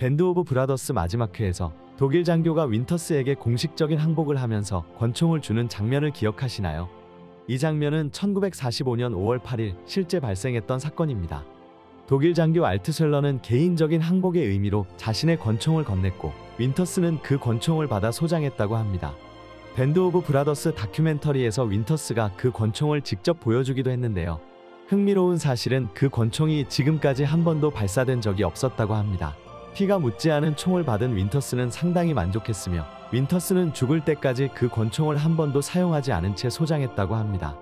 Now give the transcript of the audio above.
밴드 오브 브라더스 마지막 회에서 독일 장교가 윈터스에게 공식적인 항복을 하면서 권총을 주는 장면을 기억하시나요? 이 장면은 1945년 5월 8일 실제 발생했던 사건입니다. 독일 장교 알트셀러는 개인적인 항복의 의미로 자신의 권총을 건넸고 윈터스는 그 권총을 받아 소장했다고 합니다. 밴드 오브 브라더스 다큐멘터리에서 윈터스가 그 권총을 직접 보여주기도 했는데요. 흥미로운 사실은 그 권총이 지금까지 한 번도 발사된 적이 없었다고 합니다. 피가 묻지 않은 총을 받은 윈터스는 상당히 만족했으며 윈터스는 죽을 때까지 그 권총을 한 번도 사용하지 않은 채 소장했다고 합니다.